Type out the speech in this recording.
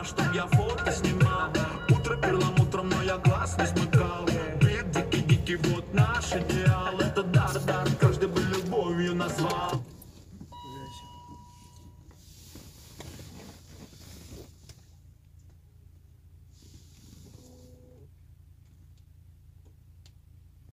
А чтоб я фото снимал Утро перламутром, но я глаз не смыкал Бред, дикий-дикий, вот наш идеал. Это дар, дар,